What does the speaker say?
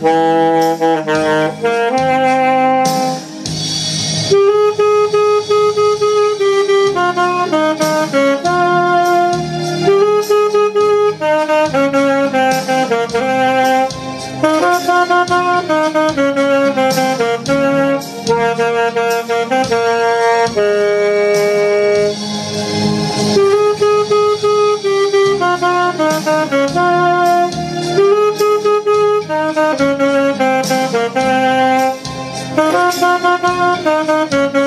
Bye. なななななな。